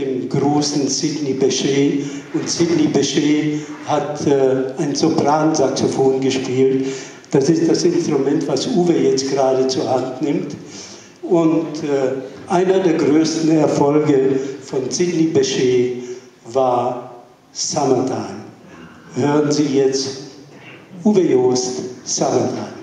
dem großen Sidney Bechet. Und Sidney Bechet hat äh, ein Sopransaxophon gespielt. Das ist das Instrument, was Uwe jetzt gerade zur Hand nimmt. Und äh, einer der größten Erfolge von Sidney Bechet war Summertime. Hören Sie jetzt Uwe Joost, Summertime.